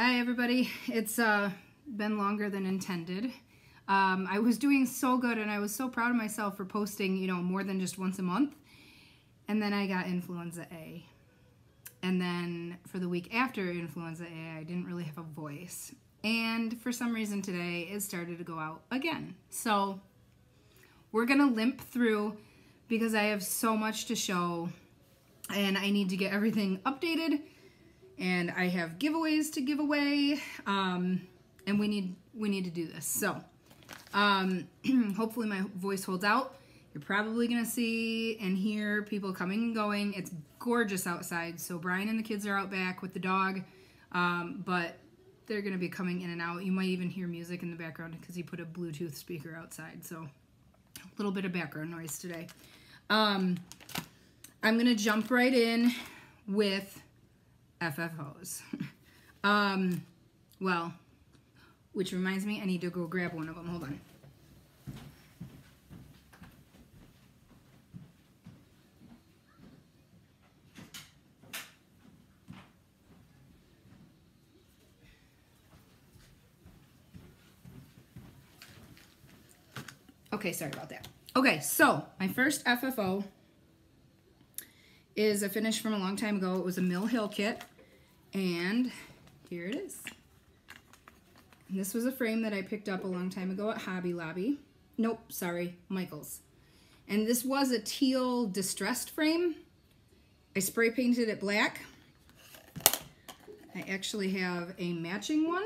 Hi everybody. It's uh, been longer than intended. Um, I was doing so good and I was so proud of myself for posting, you know, more than just once a month. And then I got influenza A. And then for the week after influenza A, I didn't really have a voice. And for some reason today, it started to go out again. So we're going to limp through because I have so much to show and I need to get everything updated and I have giveaways to give away um, and we need we need to do this. So um, hopefully my voice holds out. You're probably going to see and hear people coming and going. It's gorgeous outside. So Brian and the kids are out back with the dog, um, but they're going to be coming in and out. You might even hear music in the background because he put a Bluetooth speaker outside. So a little bit of background noise today. Um, I'm going to jump right in with FFOs. um, well, which reminds me, I need to go grab one of them. Hold on. Okay, sorry about that. Okay, so my first FFO is a finish from a long time ago. It was a Mill Hill kit, and here it is. And this was a frame that I picked up a long time ago at Hobby Lobby. Nope, sorry, Michael's. And this was a teal distressed frame. I spray painted it black. I actually have a matching one.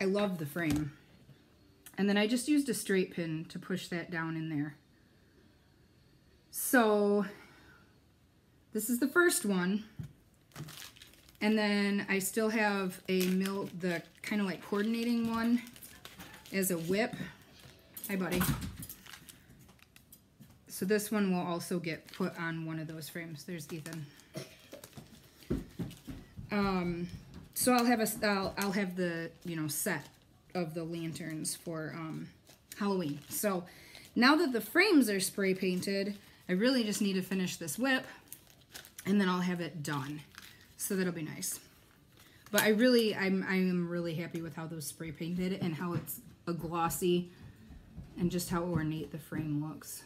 I love the frame. And then I just used a straight pin to push that down in there. So this is the first one. And then I still have a mill, the kind of like coordinating one as a whip. Hi, buddy. So this one will also get put on one of those frames. There's Ethan. Um, so I'll have a, I'll, I'll have the, you know, set of the lanterns for um, Halloween. So now that the frames are spray painted, I really just need to finish this whip and then I'll have it done. So that'll be nice. But I really, I'm, I'm really happy with how those spray painted and how it's a glossy and just how ornate the frame looks.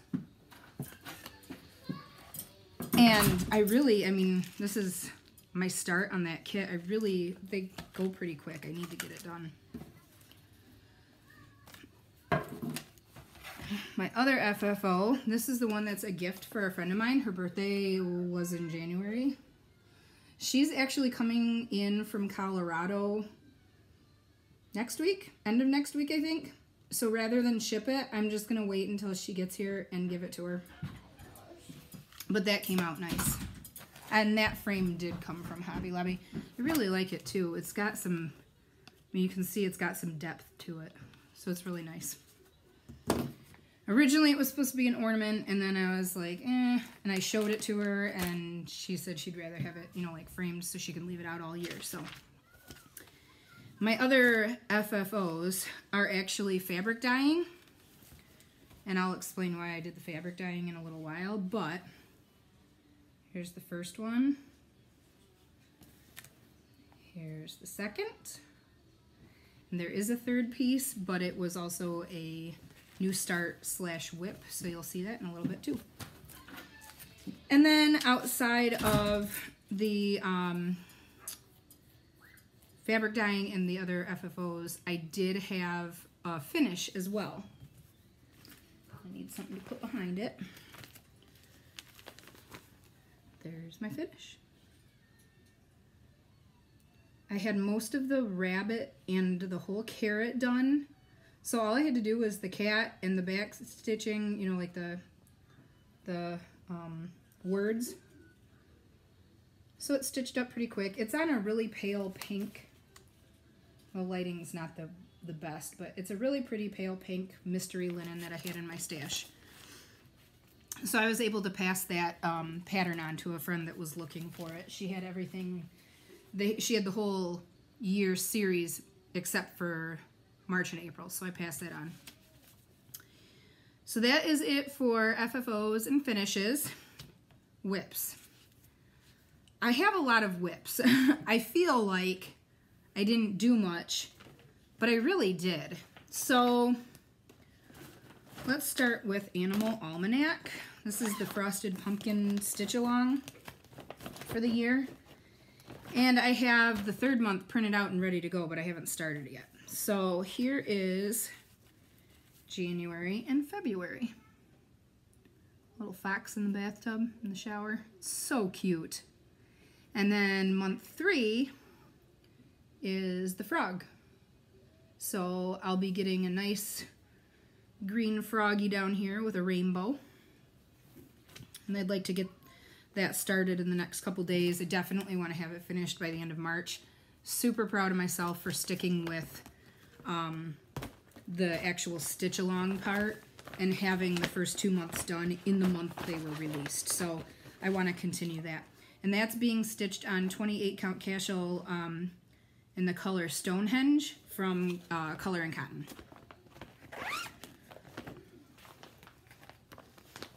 And I really, I mean, this is my start on that kit. I really, they go pretty quick. I need to get it done. My other FFO, this is the one that's a gift for a friend of mine. Her birthday was in January. She's actually coming in from Colorado next week, end of next week, I think. So rather than ship it, I'm just going to wait until she gets here and give it to her. But that came out nice. And that frame did come from Hobby Lobby. I really like it too. It's got some, I mean, you can see it's got some depth to it. So it's really nice. Originally, it was supposed to be an ornament, and then I was like, eh, and I showed it to her, and she said she'd rather have it, you know, like framed so she can leave it out all year, so. My other FFOs are actually fabric dyeing, and I'll explain why I did the fabric dyeing in a little while, but here's the first one. Here's the second. And there is a third piece, but it was also a New Start slash whip, so you'll see that in a little bit too. And then outside of the um, fabric dyeing and the other FFOs, I did have a finish as well. I need something to put behind it. There's my finish. I had most of the rabbit and the whole carrot done so all I had to do was the cat and the back stitching, you know, like the, the um, words. So it's stitched up pretty quick. It's on a really pale pink. The lighting's not the, the best, but it's a really pretty pale pink mystery linen that I had in my stash. So I was able to pass that um, pattern on to a friend that was looking for it. She had everything, they, she had the whole year series except for March and April, so I passed that on. So that is it for FFOs and finishes. Whips. I have a lot of whips. I feel like I didn't do much, but I really did. So let's start with Animal Almanac. This is the Frosted Pumpkin Stitch Along for the year. And I have the third month printed out and ready to go, but I haven't started it yet. So here is January and February. Little fox in the bathtub in the shower. So cute. And then month three is the frog. So I'll be getting a nice green froggy down here with a rainbow. And I'd like to get that started in the next couple days. I definitely want to have it finished by the end of March. Super proud of myself for sticking with um, the actual stitch along part and having the first two months done in the month they were released. So I want to continue that. And that's being stitched on 28 count Cashel um, in the color Stonehenge from uh, Color and Cotton.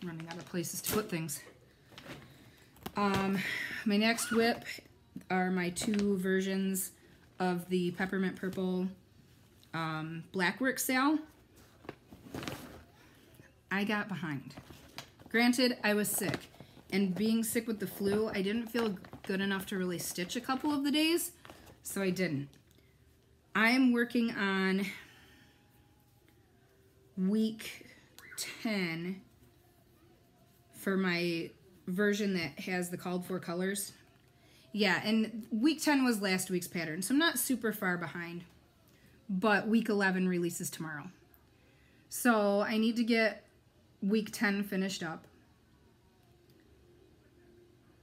Running out of places to put things. Um, my next whip are my two versions of the Peppermint Purple um, Blackwork SAL. I got behind. Granted, I was sick, and being sick with the flu, I didn't feel good enough to really stitch a couple of the days, so I didn't. I am working on week 10 for my version that has the called for colors. Yeah, and week 10 was last week's pattern, so I'm not super far behind. But week 11 releases tomorrow. So I need to get week 10 finished up.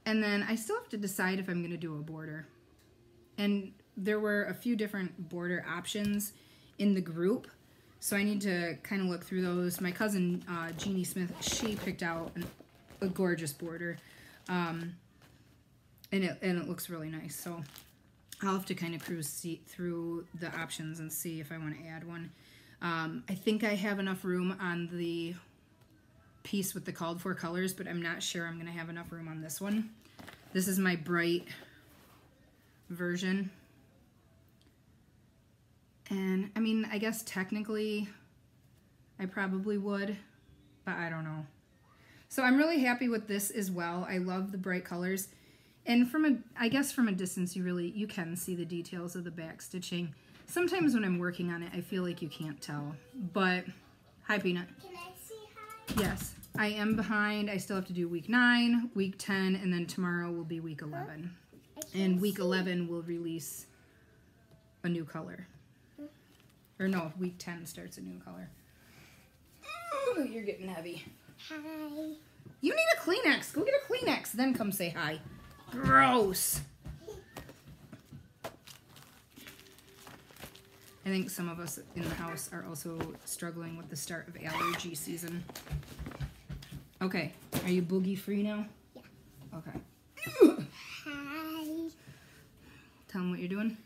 And then I still have to decide if I'm going to do a border. And there were a few different border options in the group. So I need to kind of look through those. My cousin, uh, Jeannie Smith, she picked out an, a gorgeous border. Um, and, it, and it looks really nice. So I'll have to kind of cruise see, through the options and see if I want to add one. Um, I think I have enough room on the piece with the called for colors, but I'm not sure I'm going to have enough room on this one. This is my bright version. And I mean, I guess technically I probably would, but I don't know. So I'm really happy with this as well. I love the bright colors. And from a, I guess from a distance, you really, you can see the details of the back stitching. Sometimes when I'm working on it, I feel like you can't tell. But, hi Peanut. Can I see hi? Yes, I am behind. I still have to do week 9, week 10, and then tomorrow will be week 11. And week 11 will release a new color. Or no, week 10 starts a new color. Ooh, you're getting heavy. Hi. You need a Kleenex. Go get a Kleenex, then come say hi. Gross. I think some of us in the house are also struggling with the start of allergy season. Okay, are you boogie free now? Yeah. Okay. Hi. Tell them what you're doing.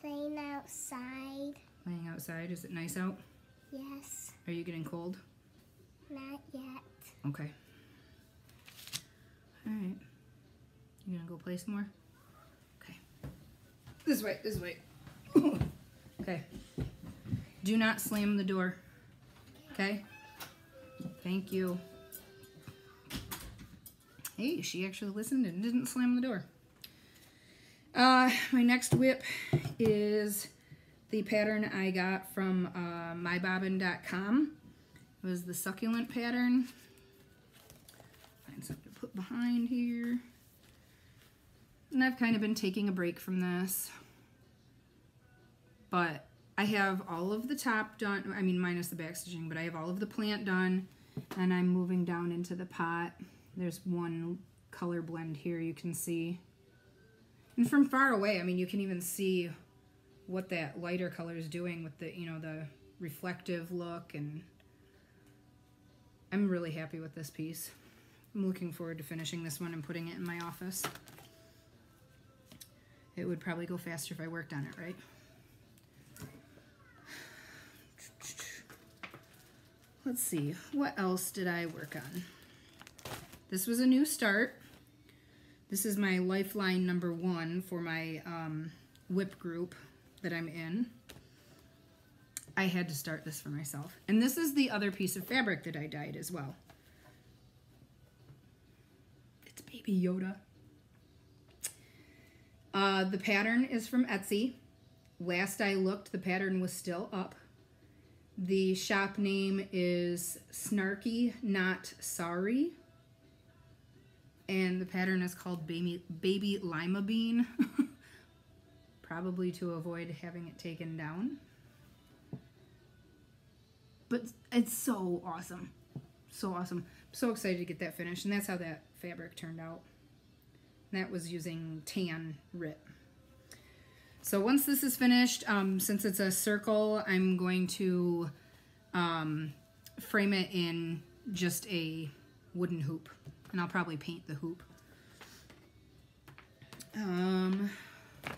Playing outside. Playing outside. Is it nice out? Yes. Are you getting cold? Not yet. Okay. All right. You gonna go play some more? Okay. This way. This way. okay. Do not slam the door. Okay. Thank you. Hey, she actually listened and didn't slam the door. Uh, my next whip is the pattern I got from uh, mybobbin.com. It was the succulent pattern. Find something to put behind here. And I've kind of been taking a break from this. But I have all of the top done, I mean minus the back stitching, but I have all of the plant done. And I'm moving down into the pot. There's one color blend here you can see. And from far away, I mean, you can even see what that lighter color is doing with the, you know, the reflective look. And I'm really happy with this piece. I'm looking forward to finishing this one and putting it in my office. It would probably go faster if I worked on it, right? Let's see, what else did I work on? This was a new start. This is my lifeline number one for my um, whip group that I'm in. I had to start this for myself. And this is the other piece of fabric that I dyed as well. It's Baby Yoda. Uh, the pattern is from Etsy. Last I looked, the pattern was still up. The shop name is Snarky Not Sorry. And the pattern is called Baby, Baby Lima Bean. Probably to avoid having it taken down. But it's so awesome. So awesome. so excited to get that finished. And that's how that fabric turned out. That was using tan RIT. So once this is finished, um, since it's a circle, I'm going to um, frame it in just a wooden hoop. And I'll probably paint the hoop. Um, let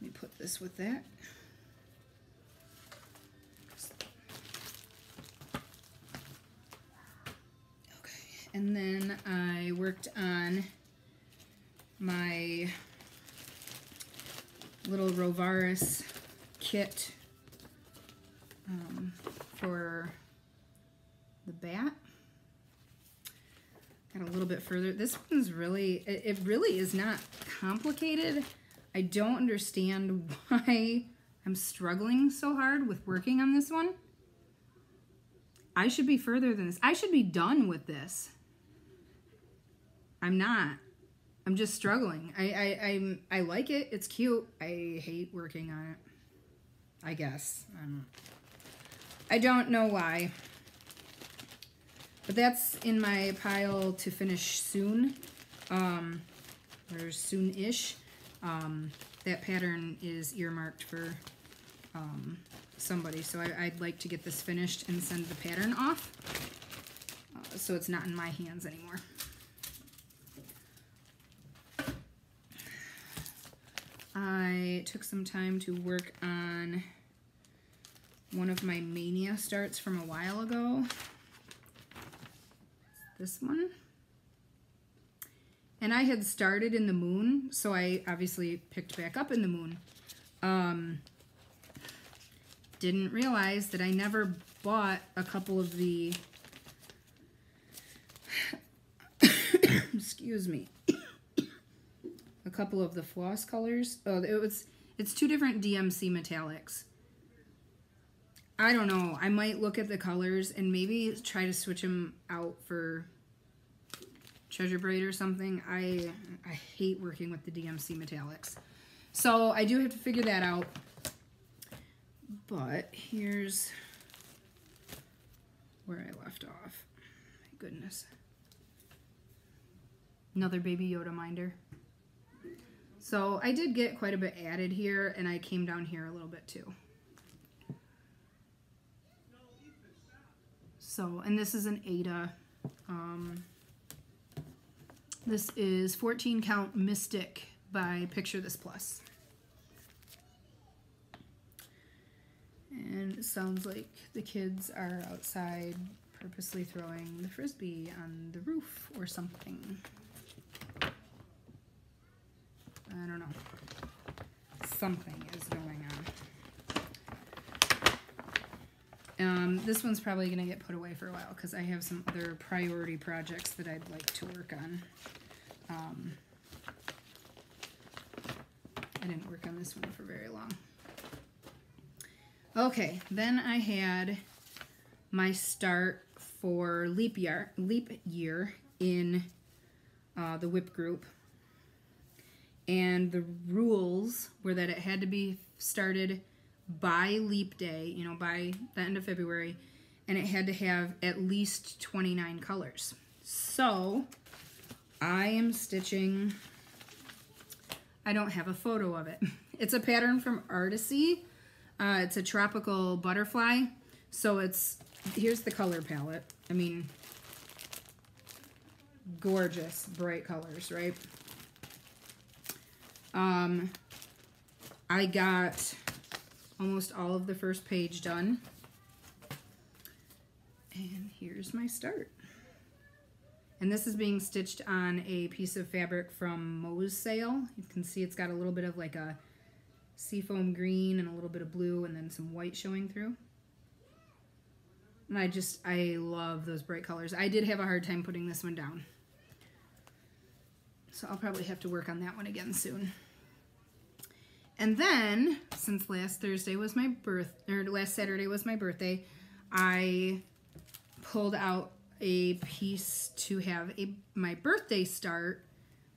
me put this with that. Okay, and then I worked on my little Rovaris kit um, for the bat. Got a little bit further. This one's really, it, it really is not complicated. I don't understand why I'm struggling so hard with working on this one. I should be further than this. I should be done with this. I'm not. I'm just struggling. I I I'm, I like it. It's cute. I hate working on it. I guess. I don't, I don't know why. But that's in my pile to finish soon. Um, or soon-ish. Um, that pattern is earmarked for um, somebody. So I, would like to get this finished and send the pattern off. Uh, so it's not in my hands anymore. I took some time to work on one of my Mania starts from a while ago. This one. And I had started in the moon, so I obviously picked back up in the moon. Um, didn't realize that I never bought a couple of the, excuse me, a couple of the floss colors. Oh, it was, it's two different DMC metallics. I don't know. I might look at the colors and maybe try to switch them out for Treasure Braid or something. I I hate working with the DMC metallics. So I do have to figure that out. But here's where I left off. My goodness. Another Baby Yoda minder. So I did get quite a bit added here, and I came down here a little bit too. So, and this is an Aida. Um, this is 14 count Mystic by Picture This Plus. And it sounds like the kids are outside purposely throwing the frisbee on the roof or something. I don't know. Something is going on. Um, this one's probably going to get put away for a while because I have some other priority projects that I'd like to work on. Um, I didn't work on this one for very long. Okay, then I had my start for leap year, leap year in uh, the WIP group and the rules were that it had to be started by leap day, you know, by the end of February, and it had to have at least 29 colors. So I am stitching, I don't have a photo of it. It's a pattern from Artecy. Uh, it's a tropical butterfly. So it's, here's the color palette. I mean, gorgeous bright colors, right? Um, I got almost all of the first page done. And here's my start. And this is being stitched on a piece of fabric from Moe's sale. You can see it's got a little bit of like a seafoam green and a little bit of blue and then some white showing through. And I just, I love those bright colors. I did have a hard time putting this one down. So I'll probably have to work on that one again soon. And then, since last Thursday was my birth, or last Saturday was my birthday, I pulled out a piece to have a my birthday start.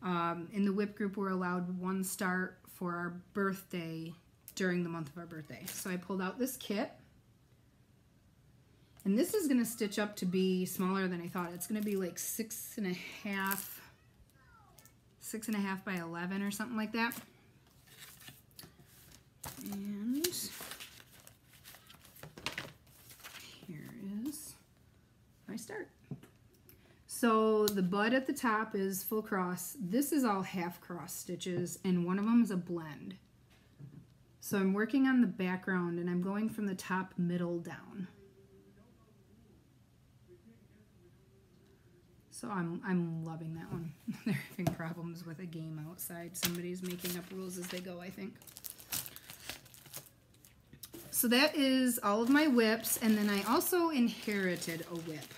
Um, in the whip group, we're allowed one start for our birthday during the month of our birthday. So I pulled out this kit. And this is going to stitch up to be smaller than I thought. It's going to be like six and a half, six and a half by 11 or something like that. And here is my start. So the bud at the top is full cross. This is all half cross stitches and one of them is a blend. So I'm working on the background and I'm going from the top middle down. So I'm, I'm loving that one. They're having problems with a game outside. Somebody's making up rules as they go, I think. So that is all of my whips. and then I also inherited a whip.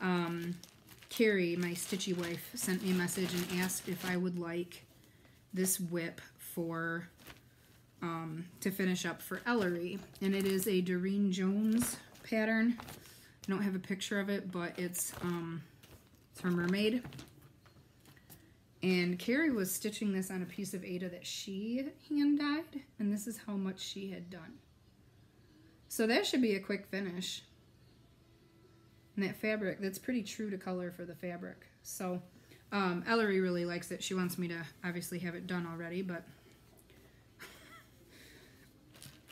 Um, Carrie, my stitchy wife, sent me a message and asked if I would like this whip for um, to finish up for Ellery, and it is a Doreen Jones pattern. I don't have a picture of it, but it's um, it's her mermaid. And Carrie was stitching this on a piece of Aida that she hand dyed, and this is how much she had done. So that should be a quick finish. And that fabric, that's pretty true to color for the fabric. So um, Ellery really likes it. She wants me to obviously have it done already, but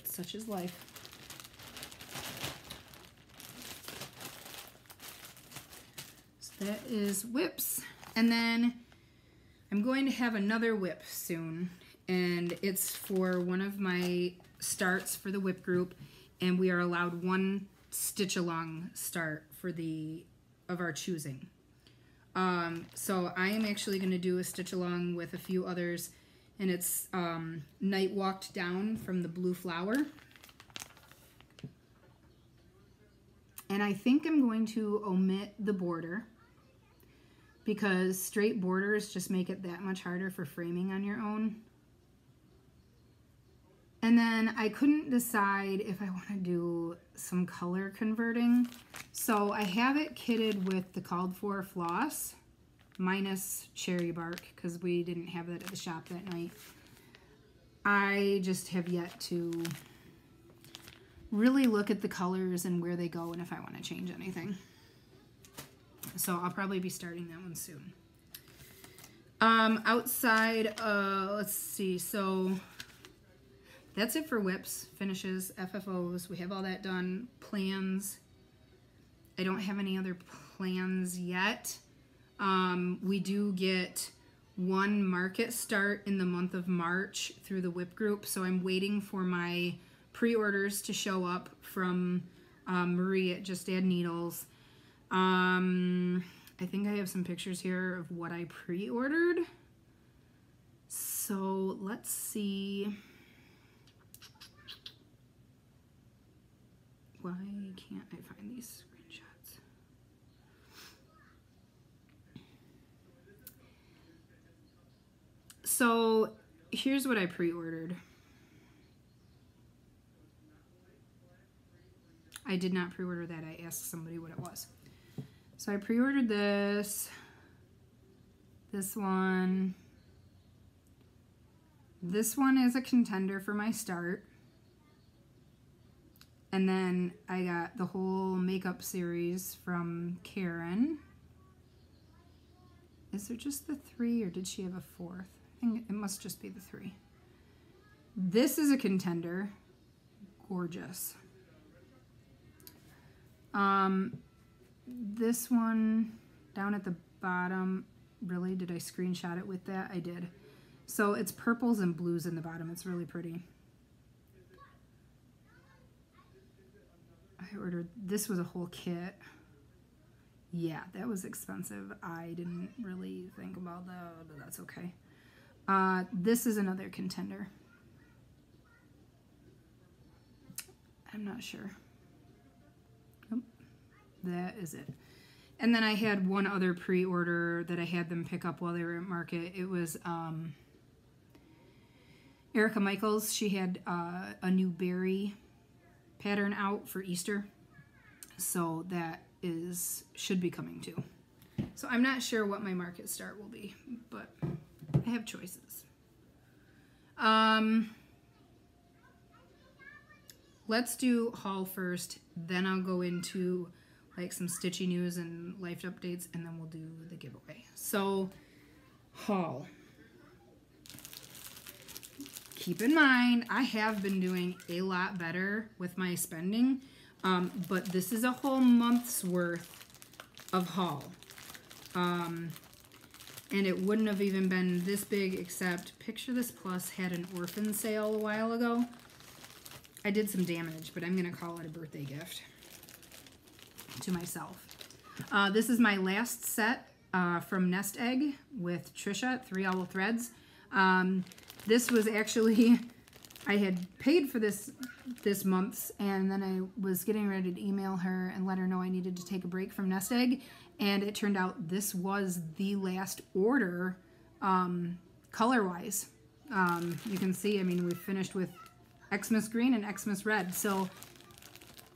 such is life. So that is whips. And then I'm going to have another whip soon. And it's for one of my starts for the whip group and we are allowed one stitch along start for the of our choosing. Um, so I am actually going to do a stitch along with a few others, and it's um, Night Walked Down from the Blue Flower. And I think I'm going to omit the border because straight borders just make it that much harder for framing on your own. And then I couldn't decide if I want to do some color converting. So I have it kitted with the called for floss minus cherry bark because we didn't have that at the shop that night. I just have yet to really look at the colors and where they go and if I want to change anything. So I'll probably be starting that one soon. Um, outside, uh, let's see, so that's it for whips, finishes, FFOs. We have all that done. Plans. I don't have any other plans yet. Um, we do get one market start in the month of March through the WIP group, so I'm waiting for my pre-orders to show up from um, Marie at Just Add Needles. Um, I think I have some pictures here of what I pre-ordered. So let's see. Why can't I find these screenshots? So here's what I pre-ordered. I did not pre-order that. I asked somebody what it was. So I pre-ordered this, this one. This one is a contender for my start. And then I got the whole makeup series from Karen. Is there just the three or did she have a fourth? I think it must just be the three. This is a contender. Gorgeous. Um, this one down at the bottom, really, did I screenshot it with that? I did. So it's purples and blues in the bottom. It's really pretty. I ordered, this was a whole kit. Yeah, that was expensive. I didn't really think about that, but that's okay. Uh, this is another contender. I'm not sure. Nope. That is it. And then I had one other pre-order that I had them pick up while they were at market. It was um, Erica Michaels. She had uh, a new berry pattern out for Easter. So that is should be coming too. So I'm not sure what my market start will be, but I have choices. Um, let's do haul first, then I'll go into like some stitchy news and life updates, and then we'll do the giveaway. So, haul. Keep in mind, I have been doing a lot better with my spending, um, but this is a whole month's worth of haul. Um, and it wouldn't have even been this big except Picture This Plus had an orphan sale a while ago. I did some damage, but I'm going to call it a birthday gift to myself. Uh, this is my last set uh, from Nest Egg with Trisha, Three Owl Threads. Um, this was actually, I had paid for this this month's, and then I was getting ready to email her and let her know I needed to take a break from Nest Egg, and it turned out this was the last order um, color-wise. Um, you can see, I mean, we finished with Xmas Green and Xmas Red, so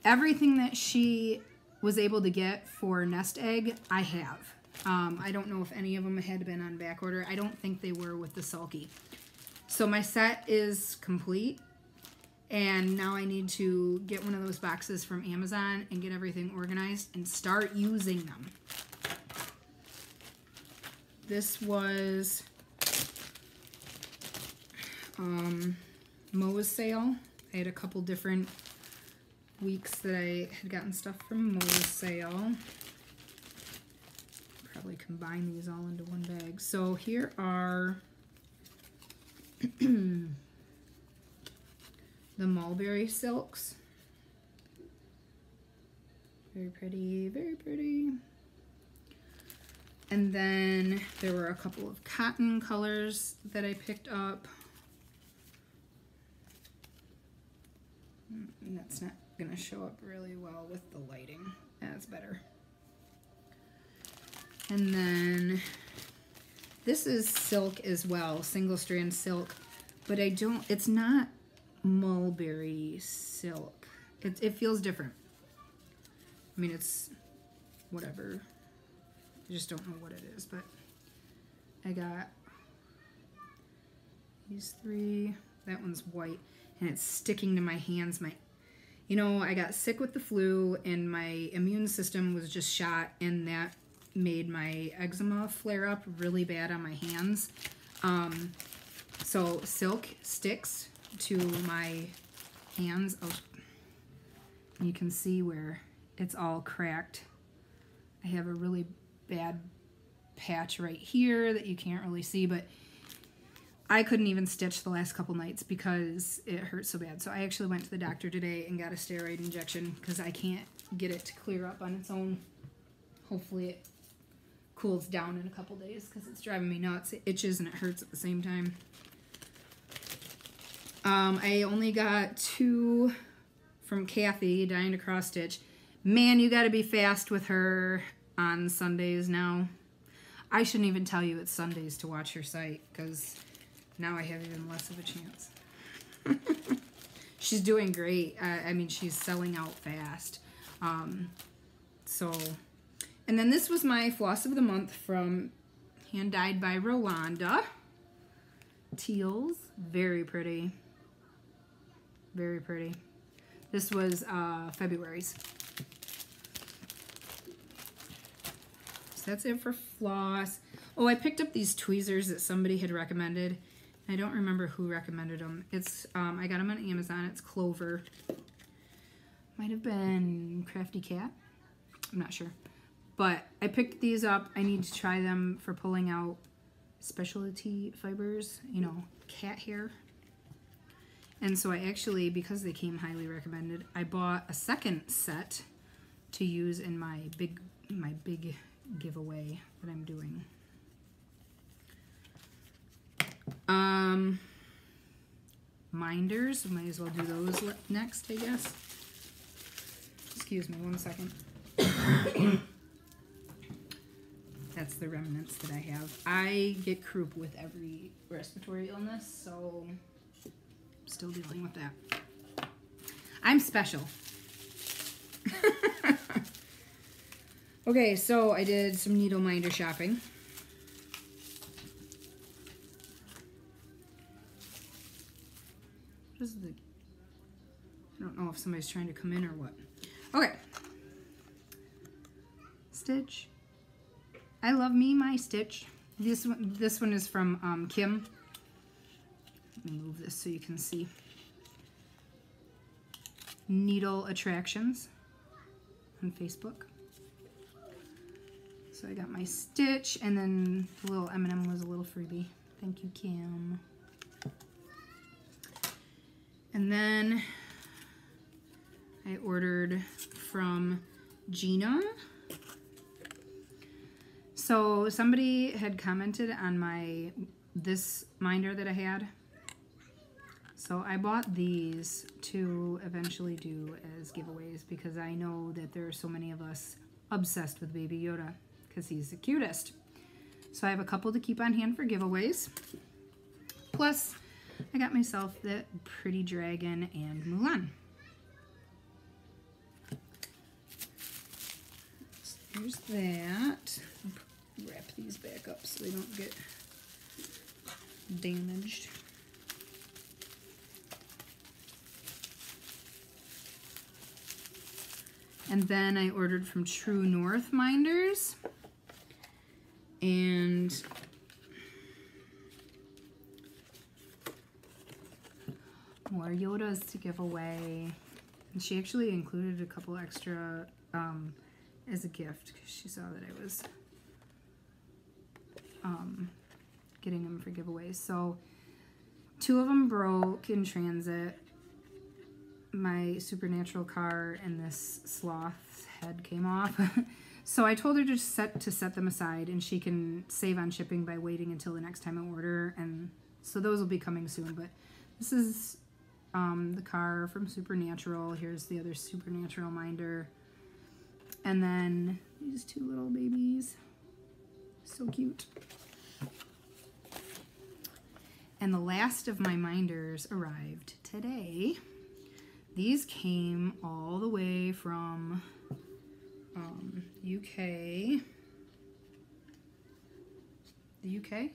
everything that she was able to get for Nest Egg, I have. Um, I don't know if any of them had been on back order. I don't think they were with the Sulky. So my set is complete. And now I need to get one of those boxes from Amazon and get everything organized and start using them. This was um, Moe's sale. I had a couple different weeks that I had gotten stuff from Moe's sale. Probably combine these all into one bag. So here are the mulberry silks. Very pretty, very pretty. And then there were a couple of cotton colors that I picked up. Mm, and that's not to show up really well with the lighting. That's better. And then this is silk as well, single strand silk, but I don't, it's not mulberry silk. It, it feels different. I mean, it's whatever. I just don't know what it is, but I got these three. That one's white, and it's sticking to my hands. My, you know, I got sick with the flu, and my immune system was just shot, and that made my eczema flare up really bad on my hands. Um, so silk sticks to my hands. Oh, you can see where it's all cracked. I have a really bad patch right here that you can't really see, but I couldn't even stitch the last couple nights because it hurt so bad. So I actually went to the doctor today and got a steroid injection because I can't get it to clear up on its own. Hopefully it cools down in a couple days because it's driving me nuts. It itches and it hurts at the same time. Um, I only got two from Kathy, Dying to Cross Stitch. Man, you got to be fast with her on Sundays now. I shouldn't even tell you it's Sundays to watch her site because now I have even less of a chance. she's doing great. I, I, mean, she's selling out fast. Um, so, and then this was my floss of the month from Hand Dyed by Rolanda. Teals, very pretty. Very pretty. This was uh, February's. So that's it for floss. Oh, I picked up these tweezers that somebody had recommended. I don't remember who recommended them. It's um, I got them on Amazon. It's Clover. Might have been Crafty Cat. I'm not sure. But I picked these up. I need to try them for pulling out specialty fibers, you know, cat hair. And so I actually, because they came highly recommended, I bought a second set to use in my big my big giveaway that I'm doing. Um, minders, might as well do those next, I guess. Excuse me one second. That's the remnants that I have. I get croup with every respiratory illness, so still dealing with that. I'm special. okay, so I did some needle minder shopping. What is the I don't know if somebody's trying to come in or what. Okay. Stitch. I love me my Stitch. This one this one is from um, Kim. Let me move this so you can see. Needle Attractions on Facebook. So I got my Stitch and then the little M&M was a little freebie. Thank you, Kim. And then I ordered from Gina. So somebody had commented on my this minder that I had. So I bought these to eventually do as giveaways because I know that there are so many of us obsessed with Baby Yoda because he's the cutest. So I have a couple to keep on hand for giveaways. Plus, I got myself the Pretty Dragon and Mulan. So there's that. Wrap these back up so they don't get damaged. And then I ordered from True North Minders. And more Yodas to give away. And she actually included a couple extra um, as a gift because she saw that I was um, getting them for giveaways. So two of them broke in transit. My supernatural car and this sloth's head came off. so I told her to set to set them aside and she can save on shipping by waiting until the next time I order and so those will be coming soon, but this is um, the car from Supernatural. Here's the other Supernatural minder. And then these two little babies. So cute. And the last of my minders arrived today. These came all the way from um, UK. The UK?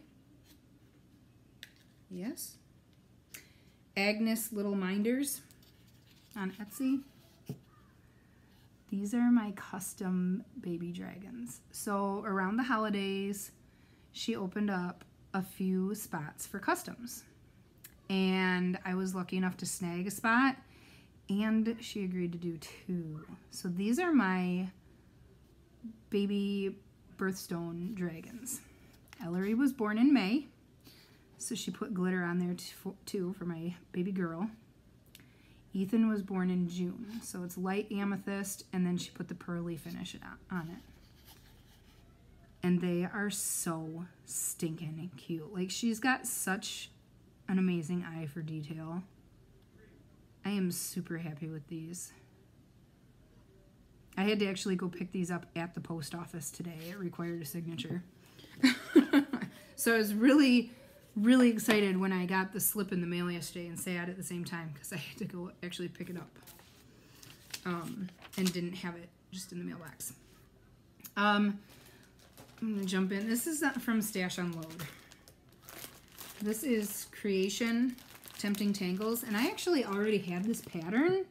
Yes. Agnes Little Minders on Etsy. These are my custom baby dragons. So around the holidays, she opened up a few spots for customs. And I was lucky enough to snag a spot and she agreed to do two. So these are my baby birthstone dragons. Ellery was born in May, so she put glitter on there too for my baby girl. Ethan was born in June, so it's light amethyst, and then she put the pearly finish on it. And they are so stinking cute. Like, she's got such an amazing eye for detail. I am super happy with these. I had to actually go pick these up at the post office today. It required a signature. so I was really, really excited when I got the slip in the mail yesterday and sad at the same time because I had to go actually pick it up um, and didn't have it just in the mailbox. Um, I'm going to jump in. This is from Stash Unload. This is Creation Tempting Tangles, and I actually already had this pattern.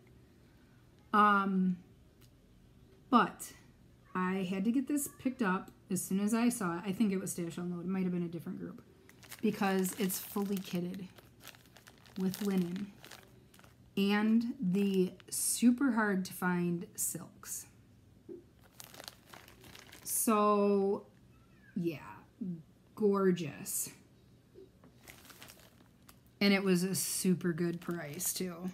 Um, but I had to get this picked up as soon as I saw it. I think it was Stash Unload. It might have been a different group. Because it's fully kitted with linen. And the super hard to find silks. So, yeah, gorgeous. And it was a super good price, too.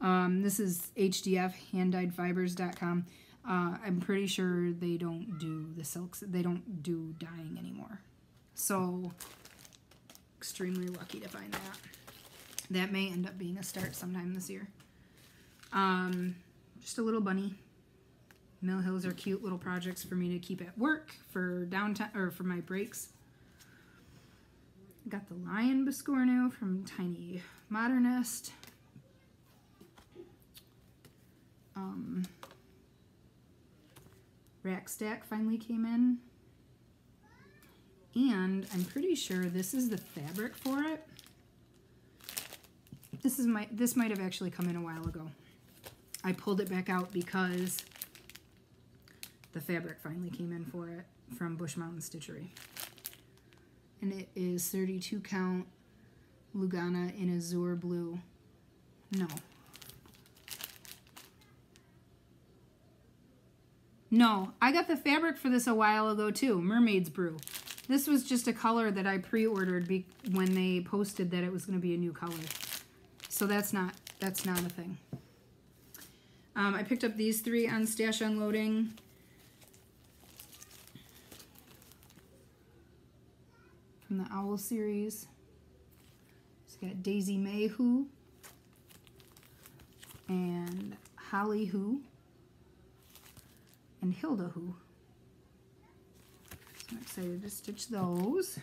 Um, this is HDF, handdyedfibers.com. Uh, I'm pretty sure they don't do the silks. They don't do dyeing anymore. So extremely lucky to find that. That may end up being a start sometime this year. Um, just a little bunny. Mill Hills are cute little projects for me to keep at work for downtime or for my breaks. Got the Lion Biscornu from Tiny Modernist. Um, Rack Stack finally came in. And I'm pretty sure this is the fabric for it. This is my this might have actually come in a while ago. I pulled it back out because the fabric finally came in for it from Bush Mountain Stitchery. And it is 32 count Lugana in Azure Blue. No. No, I got the fabric for this a while ago too, Mermaid's Brew. This was just a color that I pre-ordered when they posted that it was going to be a new color. So that's not that's not a thing. Um, I picked up these three on Stash Unloading. From the Owl series. It's got Daisy May Who and Holly Who and Hilda Who. I'm excited to stitch those.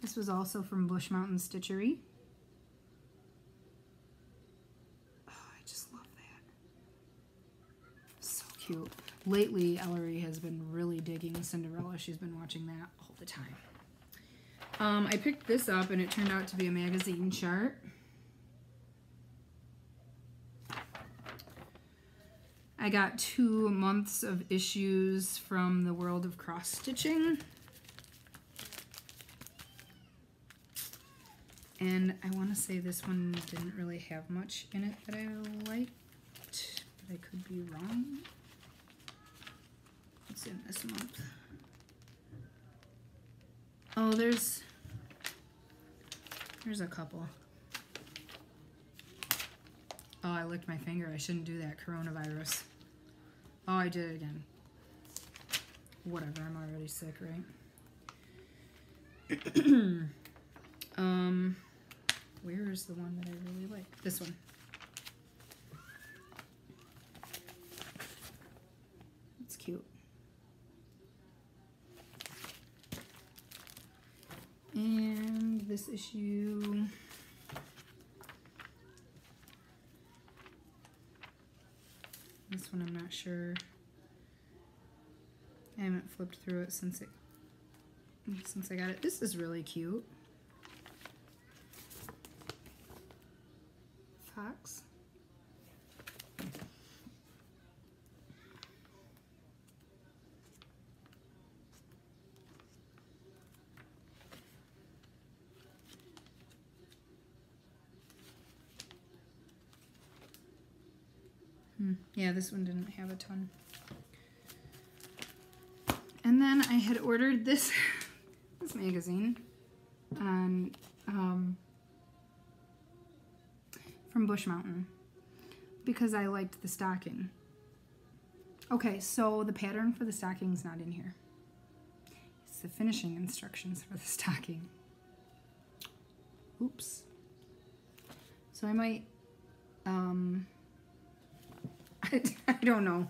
This was also from Bush Mountain Stitchery. Oh, I just love that. So cute. Lately, Ellery has been really digging Cinderella. She's been watching that all the time. Um, I picked this up and it turned out to be a magazine chart. I got two months of issues from the World of Cross Stitching. And I want to say this one didn't really have much in it that I liked, but I could be wrong. What's in this month? Oh, there's there's a couple. Oh, I licked my finger. I shouldn't do that. Coronavirus. Oh, I did again. Whatever. I'm already sick, right? um, where is the one that I really like? This one. It's cute. And this issue. One I'm not sure. I haven't flipped through it since it since I got it. This is really cute. Fox. Yeah, this one didn't have a ton. And then I had ordered this this magazine on um, from Bush Mountain because I liked the stocking. Okay, so the pattern for the stocking's not in here. It's the finishing instructions for the stocking. Oops. So I might um, I, don't know.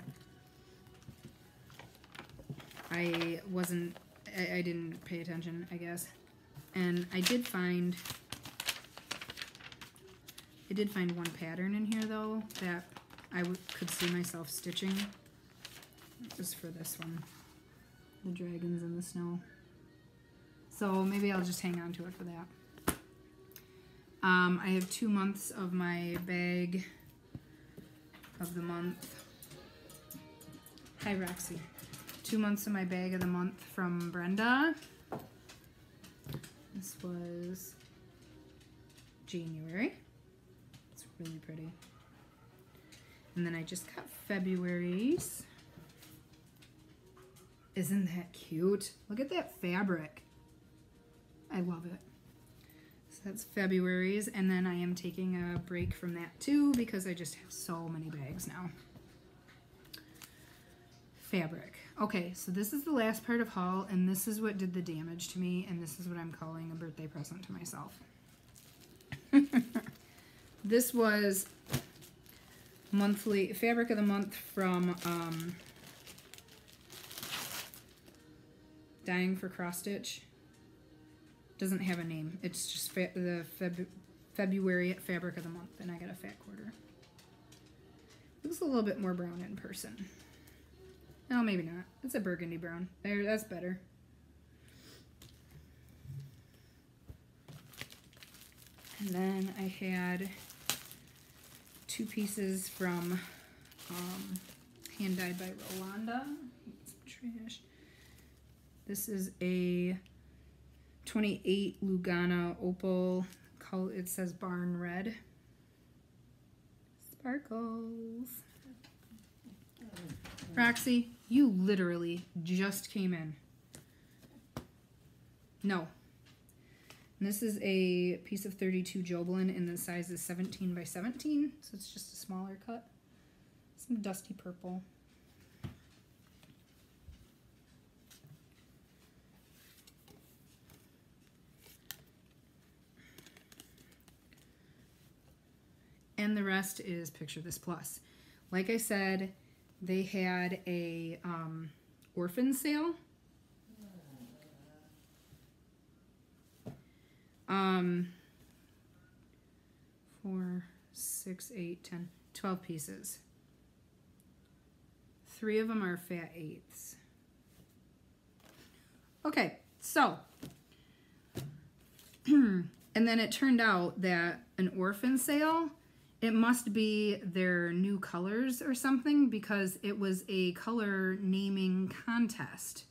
I wasn't, I, I didn't pay attention, I guess. And I did find, I did find one pattern in here though that I could see myself stitching. Just for this one. The dragons in the snow. So maybe I'll just hang on to it for that. Um, I have two months of my bag of the month. Hi, Roxy. Two months of my bag of the month from Brenda. This was January. It's really pretty. And then I just got February's. Isn't that cute? Look at that fabric. I love it. That's February's, and then I am taking a break from that too because I just have so many bags now. fabric. Okay, so this is the last part of haul, and this is what did the damage to me, and this is what I'm calling a birthday present to myself. this was monthly fabric of the month from um, Dying for Cross Stitch. Doesn't have a name. It's just the Feb- February fabric of the month, and I got a fat quarter. Looks a little bit more brown in person. No, maybe not. It's a burgundy brown. There, that's better. And then I had two pieces from um, Hand Dyed by Rolanda. This is a 28 Lugana Opal. It says Barn Red. Sparkles. Roxy, you literally just came in. No. And this is a piece of 32 Jobelan, and the size is 17 by 17, so it's just a smaller cut. Some dusty purple. And the rest is Picture This Plus. Like I said, they had a um, orphan sale. Um, four, six, eight, ten, twelve pieces. Three of them are fat eighths. Okay, so, and then it turned out that an orphan sale it must be their new colors or something because it was a color naming contest.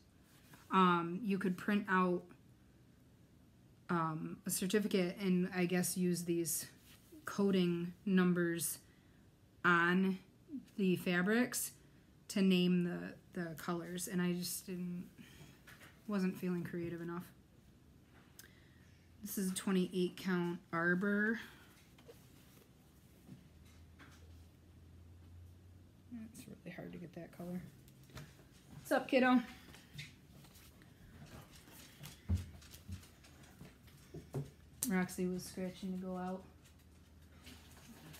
Um, you could print out um, a certificate and I guess use these coding numbers on the fabrics to name the, the colors and I just didn't wasn't feeling creative enough. This is a 28 count arbor. It's really hard to get that color. What's up, kiddo? Roxy was scratching to go out.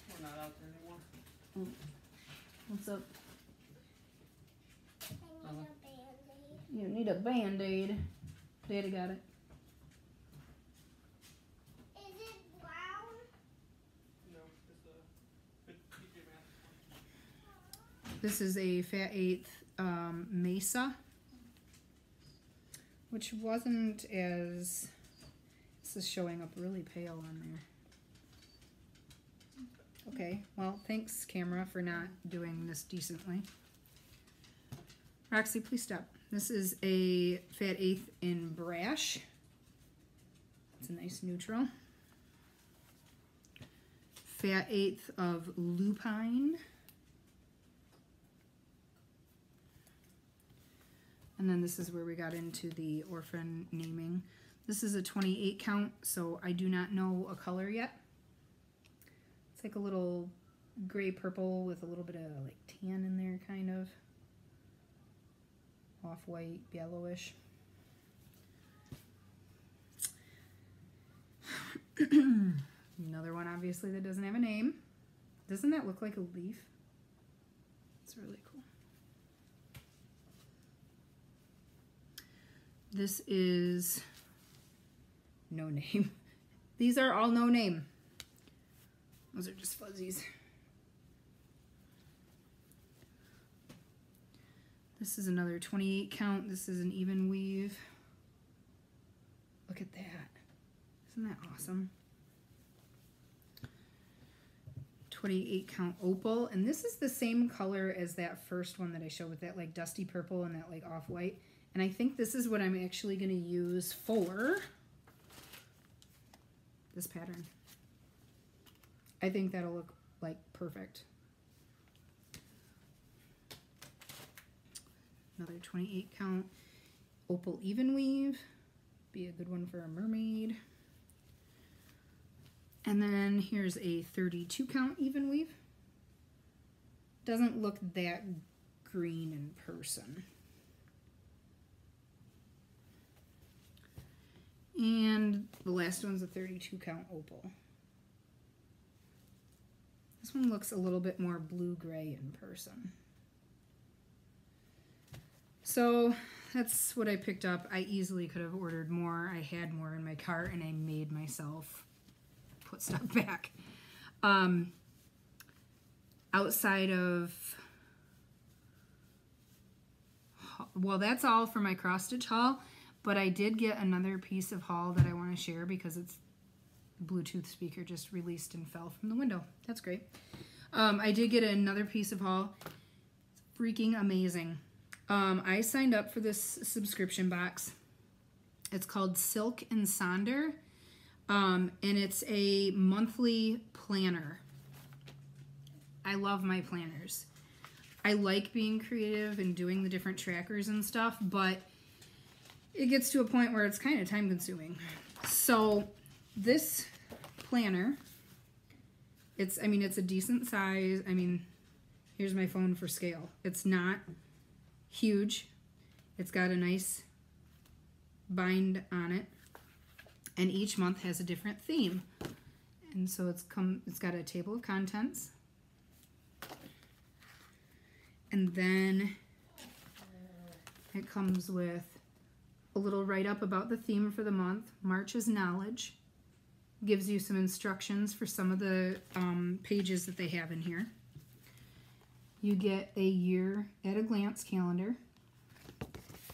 We're not out there anymore. Mm. What's up? I need a uh-huh. band-aid. You need a band aid. Daddy got it. Is it brown? No, it's a big PJ Masks. This is a Fat Eighth um, Mesa, which wasn't as. This is showing up really pale on there. Okay, well, thanks, camera, for not doing this decently. Roxy, please stop. This is a Fat Eighth in Brash. It's a nice neutral. Fat Eighth of Lupine. And then this is where we got into the orphan naming. This is a 28 count, so I do not know a color yet. It's like a little gray purple with a little bit of like tan in there, kind of. Off white, yellowish. Another one, obviously, that doesn't have a name. Doesn't that look like a leaf? It's really cool. This is no name. These are all no name. Those are just fuzzies. This is another 28 count. This is an even weave. Look at that. Isn't that awesome? 28 count opal. And this is the same color as that first one that I showed with that like dusty purple and that like off white. And I think this is what I'm actually going to use for this pattern. I think that'll look like perfect. Another 28 count opal even weave. Be a good one for a mermaid. And then here's a 32 count even weave. Doesn't look that green in person. And the last one's a 32 count opal. This one looks a little bit more blue gray in person. So that's what I picked up. I easily could have ordered more. I had more in my cart and I made myself put stuff back. Um, outside of well that's all for my cross stitch haul but i did get another piece of haul that i want to share because it's bluetooth speaker just released and fell from the window. That's great. Um, i did get another piece of haul. It's freaking amazing. Um, i signed up for this subscription box. It's called silk and sonder. Um, and it's a monthly planner. I love my planners. I like being creative and doing the different trackers and stuff, but it gets to a point where it's kind of time consuming. So this planner, it's, I mean, it's a decent size. I mean, here's my phone for scale. It's not huge. It's got a nice bind on it. And each month has a different theme. And so it's come, it's got a table of contents and then it comes with a little write up about the theme for the month. March is knowledge. Gives you some instructions for some of the um, pages that they have in here. You get a year at a glance calendar.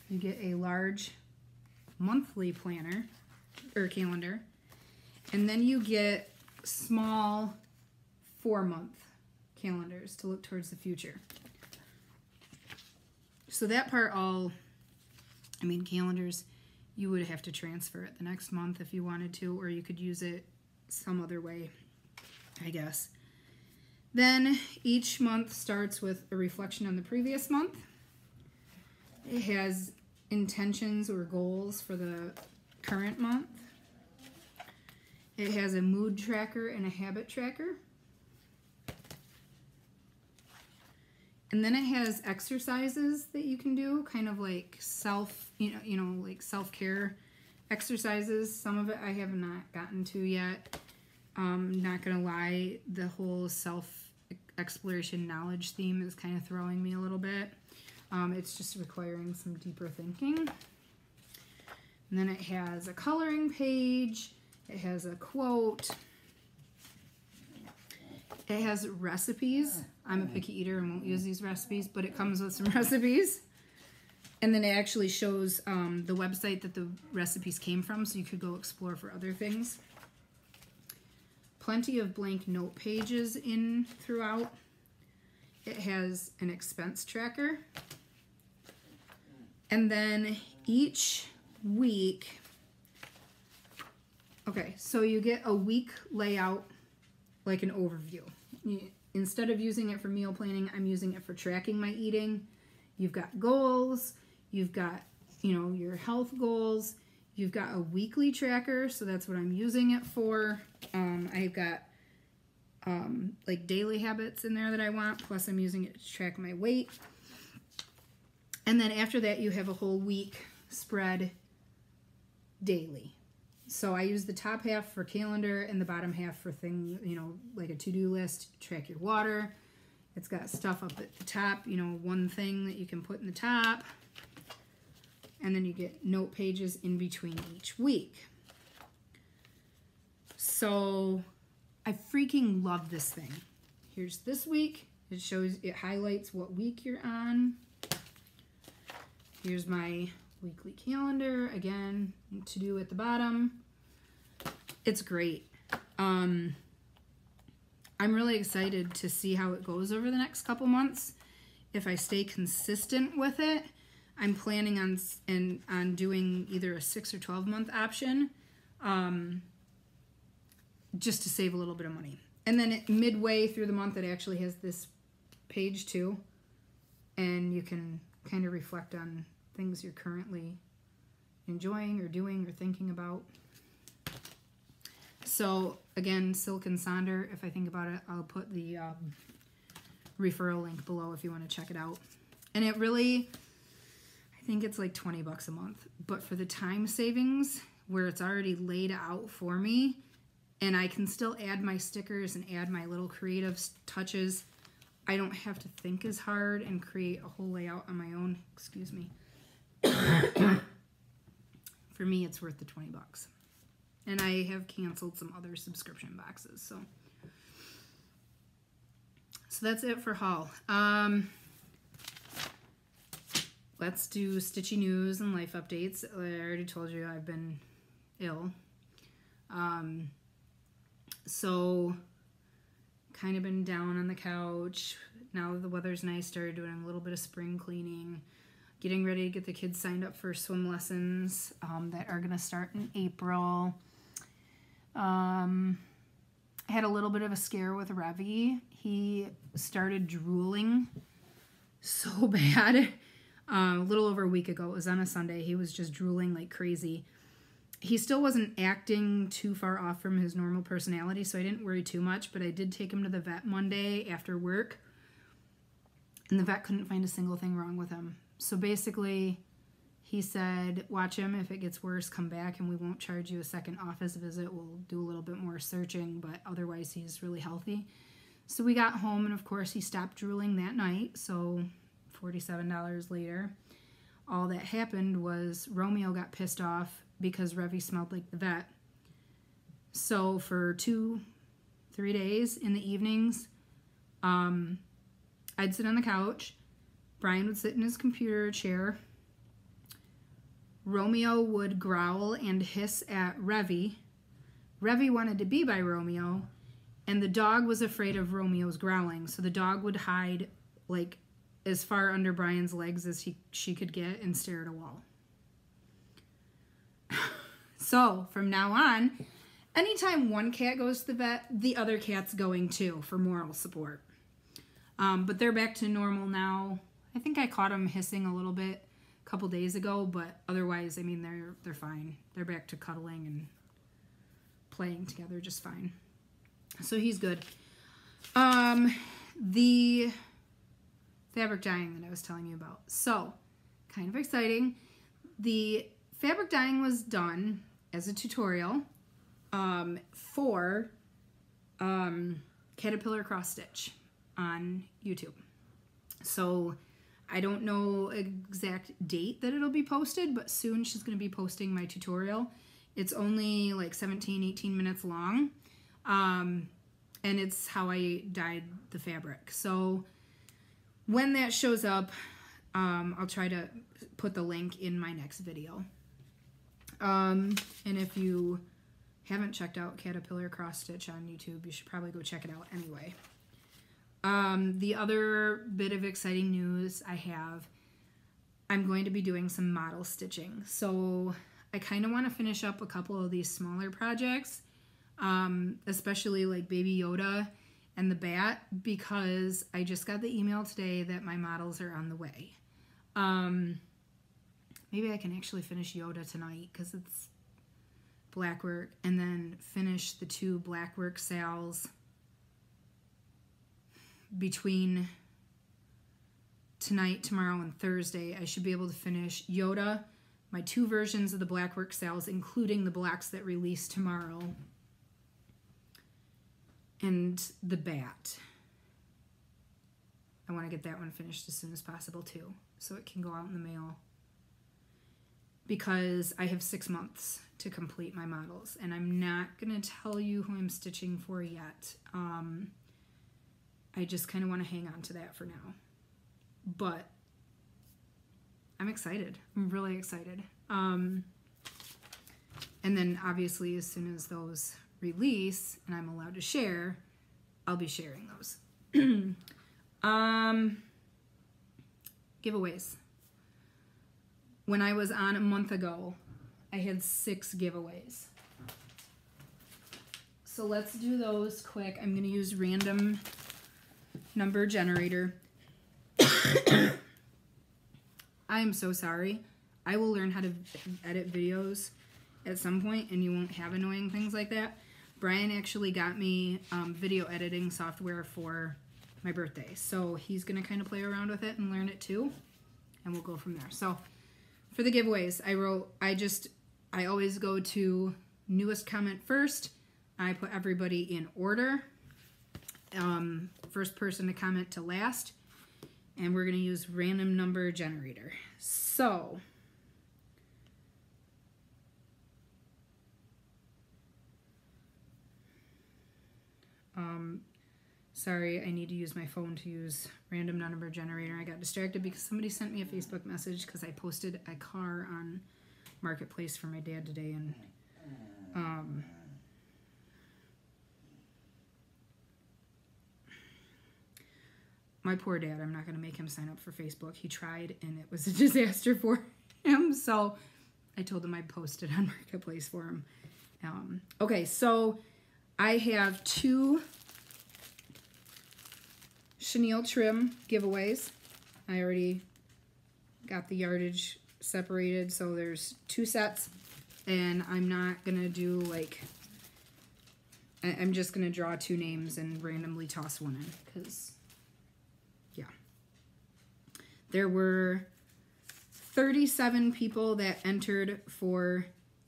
You get a large monthly planner or calendar. And then you get small four month calendars to look towards the future. So that part all, I mean, calendars, you would have to transfer it the next month if you wanted to, or you could use it some other way, I guess. Then each month starts with a reflection on the previous month. It has intentions or goals for the current month. It has a mood tracker and a habit tracker. And then it has exercises that you can do, kind of like self, you know, you know, like self-care exercises. Some of it I have not gotten to yet. Um, not gonna lie, the whole self exploration knowledge theme is kind of throwing me a little bit. Um, it's just requiring some deeper thinking. And then it has a coloring page. It has a quote. It has recipes. I'm a picky eater and won't use these recipes, but it comes with some recipes. And then it actually shows um, the website that the recipes came from, so you could go explore for other things. Plenty of blank note pages in throughout. It has an expense tracker. And then each week, okay, so you get a week layout, like an overview instead of using it for meal planning, I'm using it for tracking my eating. You've got goals, you've got, you know, your health goals, you've got a weekly tracker, so that's what I'm using it for. Um, I've got um, like daily habits in there that I want, plus I'm using it to track my weight. And then after that, you have a whole week spread daily. So I use the top half for calendar and the bottom half for things, you know, like a to-do list, track your water. It's got stuff up at the top, you know, one thing that you can put in the top. And then you get note pages in between each week. So I freaking love this thing. Here's this week. It shows, it highlights what week you're on. Here's my weekly calendar. Again, to do at the bottom. It's great. Um, I'm really excited to see how it goes over the next couple months. If I stay consistent with it, I'm planning on and on doing either a six or 12 month option, um, just to save a little bit of money. And then it, midway through the month, it actually has this page too, and you can kind of reflect on things you're currently enjoying or doing or thinking about. So again, Silk and Sonder, if I think about it, I'll put the um, referral link below if you want to check it out. And it really, I think it's like 20 bucks a month. But for the time savings, where it's already laid out for me, and I can still add my stickers and add my little creative touches, I don't have to think as hard and create a whole layout on my own. Excuse me. for me, it's worth the 20 bucks. And I have canceled some other subscription boxes, so. So that's it for haul. Um, let's do stitchy news and life updates. I already told you I've been ill. Um, so kind of been down on the couch. Now that the weather's nice, started doing a little bit of spring cleaning, getting ready to get the kids signed up for swim lessons um, that are going to start in April. Um, I had a little bit of a scare with Revy. He started drooling so bad. Uh, a little over a week ago, it was on a Sunday. He was just drooling like crazy. He still wasn't acting too far off from his normal personality, so I didn't worry too much. But I did take him to the vet Monday after work, and the vet couldn't find a single thing wrong with him. So basically, he said, Watch him. If it gets worse, come back, and we won't charge you a second office visit. We'll do a little bit more searching, but otherwise, he's really healthy. So we got home, and of course, he stopped drooling that night. So $47 later, all that happened was Romeo got pissed off because Revy smelled like the vet. So for two, three days in the evenings, um, I'd sit on the couch. Brian would sit in his computer chair. Romeo would growl and hiss at Revy. Revy wanted to be by Romeo, and the dog was afraid of Romeo's growling, so the dog would hide like as far under Brian's legs as he she could get and stare at a wall. so from now on, anytime one cat goes to the vet, the other cat's going too for moral support. Um, but they're back to normal now. I think I caught him hissing a little bit a couple days ago, but otherwise, I mean, they're they're fine. They're back to cuddling and playing together just fine. So he's good. Um, the fabric dyeing that I was telling you about. So, kind of exciting. The fabric dyeing was done as a tutorial um, for um, Caterpillar Cross Stitch on YouTube. So, I don't know exact date that it'll be posted, but soon she's going to be posting my tutorial. It's only like 17, 18 minutes long. Um, and it's how I dyed the fabric. So, when that shows up, um, I'll try to put the link in my next video. Um, and if you haven't checked out Caterpillar Cross Stitch on YouTube, you should probably go check it out anyway. Um, the other bit of exciting news I have, I'm going to be doing some model stitching. So I kind of want to finish up a couple of these smaller projects, um, especially like Baby Yoda and the bat because I just got the email today that my models are on the way. Um, maybe I can actually finish Yoda tonight because it's black work and then finish the two black work SALs between tonight, tomorrow, and Thursday. I should be able to finish Yoda, my two versions of the black work SALs, including the blacks that release tomorrow and the bat. I want to get that one finished as soon as possible too, so it can go out in the mail. Because I have six months to complete my models, and I'm not going to tell you who I'm stitching for yet. Um, I just kind of want to hang on to that for now. But I'm excited. I'm really excited. Um, and then obviously, as soon as those release and I'm allowed to share, I'll be sharing those. um, giveaways. When I was on a month ago, I had six giveaways. So let's do those quick. I'm going to use random number generator. I am so sorry. I will learn how to edit videos at some point and you won't have annoying things like that. Brian actually got me um, video editing software for my birthday. So he's gonna kind of play around with it and learn it too, and we'll go from there. So for the giveaways, I wrote I just I always go to newest comment first. I put everybody in order. Um, first person to comment to last, and we're gonna use random number generator. So. Um, sorry, I need to use my phone to use random number generator. I got distracted because somebody sent me a Facebook message because I posted a car on Marketplace for my dad today, and um, my poor dad, I'm not going to make him sign up for Facebook. He tried and it was a disaster for him. So I told him I'd post it on Marketplace for him. Um, okay, so I have two chenille trim giveaways. I already got the yardage separated, so there's two sets, and I'm not gonna do like. I'm just gonna draw two names and randomly toss one in, cause, yeah. There were 37 people that entered for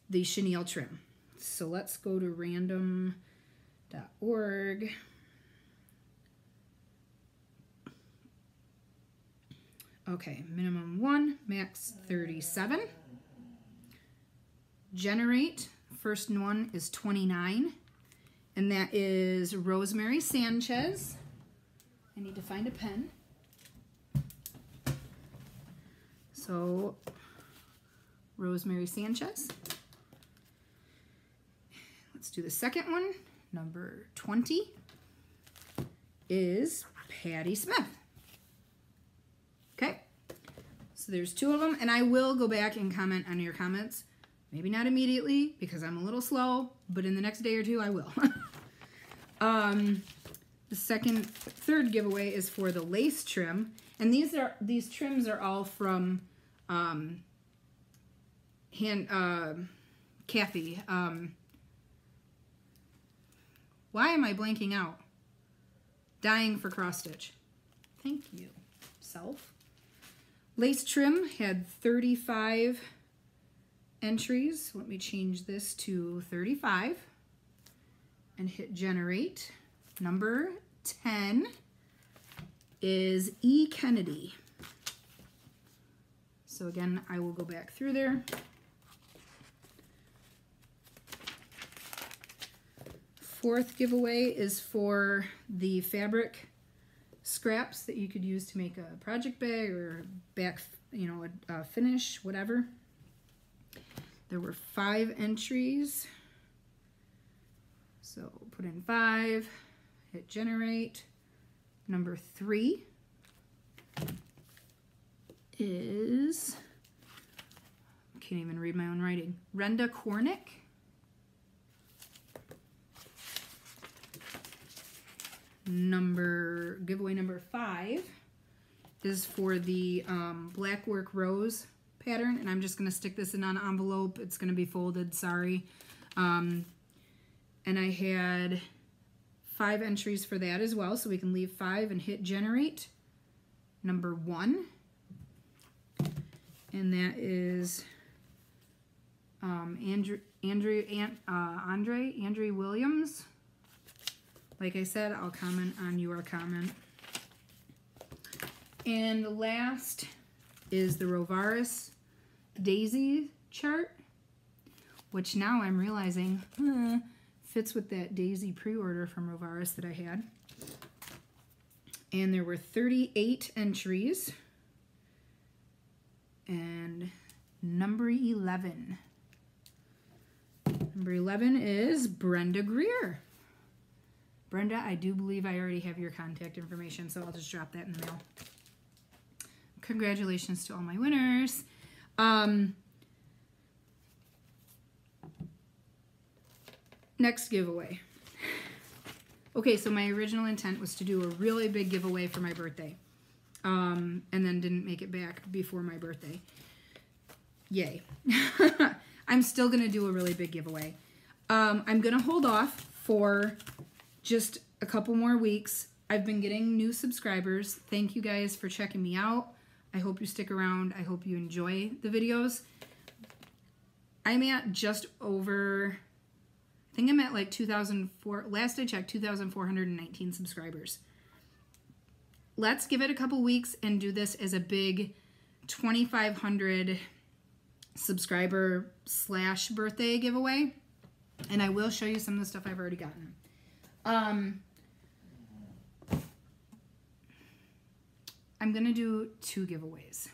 the chenille trim. So let's go to random.org. Okay, minimum one, max 37. Generate, first one is 29, and that is Rosemary Sanchez. I need to find a pen. So, Rosemary Sanchez. Let's do the second one. Number 20 is Patty Smith. Okay. So there's two of them, and I will go back and comment on your comments. Maybe not immediately because I'm a little slow, but in the next day or two I will. um, the second, third giveaway is for the lace trim, and these are these trims are all from um, hand uh, Kathy. Um, why am I blanking out? Dying for cross stitch. Thank you, self. Lace trim had 35 entries. Let me change this to 35 and hit generate. Number 10 is E. Kennedy. So again, I will go back through there. Fourth giveaway is for the fabric scraps that you could use to make a project bag or back, you know, a, a finish, whatever. There were five entries. So put in five, hit generate. Number three is, I can't even read my own writing, Renda Kornick. Number, giveaway number five is for the um, black work rose pattern, and I'm just gonna stick this in an envelope. It's gonna be folded, sorry. Um, and I had five entries for that as well, so we can leave five and hit generate. Number one, and that is um, Andrew, Andrew, An, uh, Andre, Andre Williams. Like I said, I'll comment on your comment. And the last is the Rovaris Daisy chart, which now I'm realizing fits with that Daisy pre-order from Rovaris that I had. And there were 38 entries. And number 11. Number 11 is Brenda Greer. Brenda, I do believe I already have your contact information, so I'll just drop that in the mail. Congratulations to all my winners. Um, next giveaway. Okay, so my original intent was to do a really big giveaway for my birthday. Um, and then didn't make it back before my birthday. Yay. I'm still going to do a really big giveaway. Um, I'm going to hold off for just a couple more weeks. I've been getting new subscribers. Thank you guys for checking me out. I hope you stick around. I hope you enjoy the videos. I'm at just over, I think I'm at like 2004, last I checked, 2,419 subscribers. Let's give it a couple weeks and do this as a big 2,500 subscriber slash birthday giveaway. And I will show you some of the stuff I've already gotten. Um, I'm going to do two giveaways.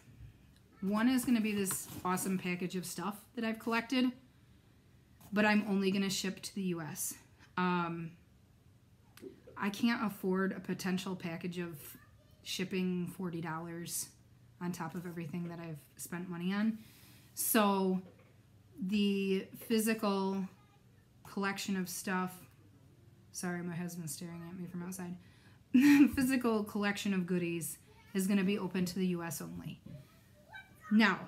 One is going to be this awesome package of stuff that I've collected, but I'm only going to ship to the US. Um, I can't afford a potential package of shipping $40 on top of everything that I've spent money on. So the physical collection of stuff, sorry, my husband's staring at me from outside. physical collection of goodies is going to be open to the US only. Now,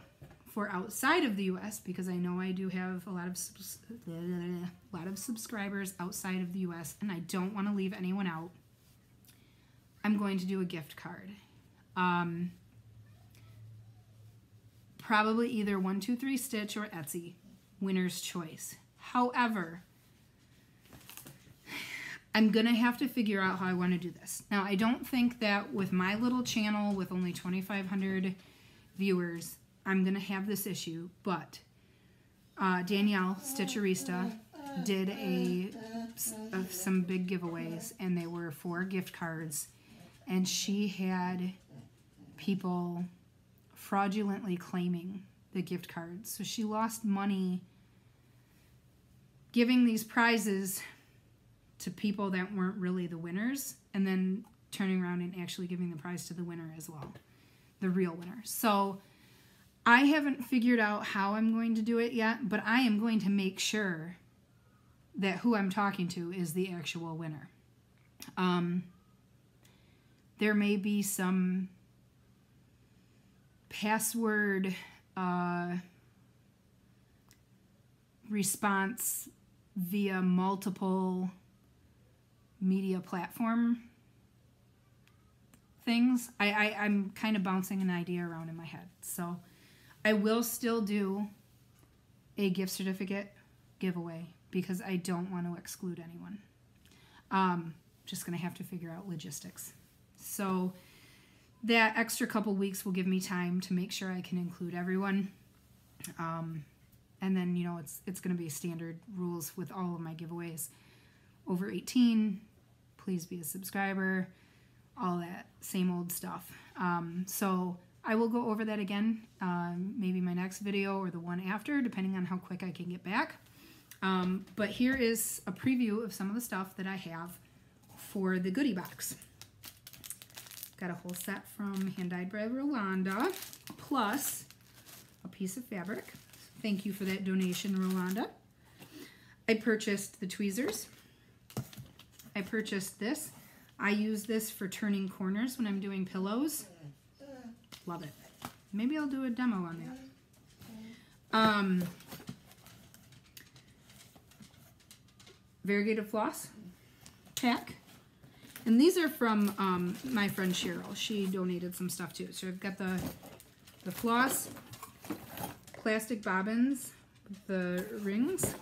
for outside of the US, because I know I do have a lot of a lot of subscribers outside of the US, and I don't want to leave anyone out. I'm going to do a gift card. Um, probably either 123 Stitch or Etsy, winner's choice. However, I'm gonna have to figure out how I want to do this. Now, I don't think that with my little channel with only 2,500 viewers, I'm gonna have this issue. But uh, Danielle Stitcherista did a, a some big giveaways, and they were four gift cards, and she had people fraudulently claiming the gift cards. So she lost money giving these prizes to people that weren't really the winners and then turning around and actually giving the prize to the winner as well, the real winner. So I haven't figured out how I'm going to do it yet, but I am going to make sure that who I'm talking to is the actual winner. Um, there may be some password uh, response via multiple media platform things. I, I, I'm kind of bouncing an idea around in my head. So I will still do a gift certificate giveaway because I don't want to exclude anyone. Um, just going to have to figure out logistics. So that extra couple weeks will give me time to make sure I can include everyone. Um, and then you know it's it's going to be standard rules with all of my giveaways. Over 18, please be a subscriber. All that same old stuff. Um, so I will go over that again, um, maybe my next video or the one after, depending on how quick I can get back. Um, but here is a preview of some of the stuff that I have for the goodie box. Got a whole set from Hand Dyed by Rolanda, plus a piece of fabric. Thank you for that donation, Rolanda. I purchased the tweezers. I purchased this. I use this for turning corners when I'm doing pillows. Love it. Maybe I'll do a demo on that. Um, variegated floss pack. And these are from um, my friend Cheryl. She donated some stuff too. So I've got the the floss, plastic bobbins, the rings,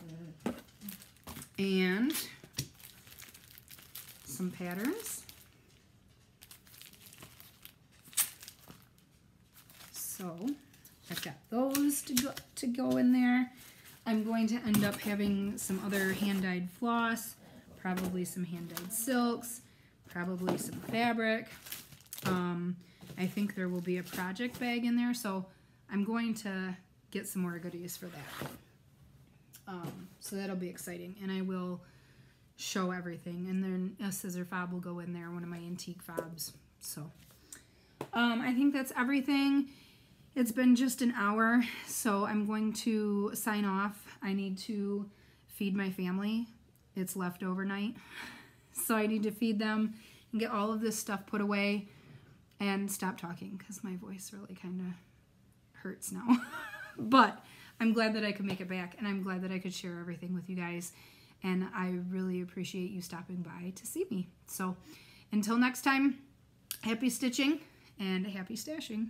and some patterns. So I've got those to go, to go in there. I'm going to end up having some other hand-dyed floss, probably some hand-dyed silks, probably some fabric. Um, I think there will be a project bag in there, so I'm going to get some more goodies for that. Um, so that'll be exciting, and I will show everything. And then a scissor fob will go in there, one of my antique fobs. So um, I think that's everything. It's been just an hour, so I'm going to sign off. I need to feed my family. It's left overnight. So I need to feed them and get all of this stuff put away and stop talking because my voice really kind of hurts now. but I'm glad that I could make it back and I'm glad that I could share everything with you guys. And I really appreciate you stopping by to see me. So Until next time, happy stitching and happy stashing.